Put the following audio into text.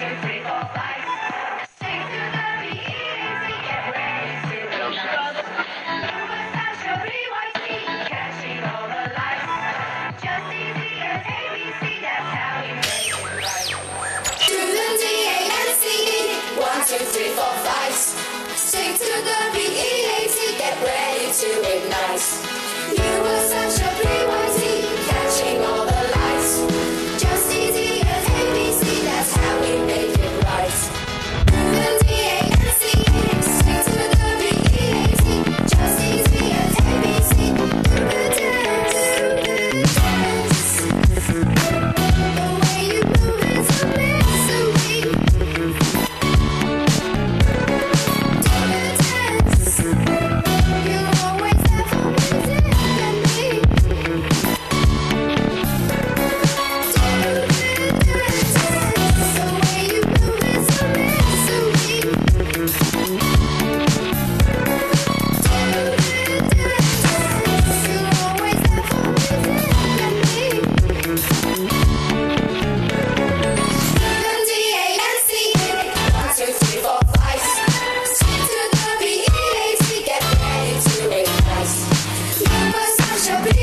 surfing. should be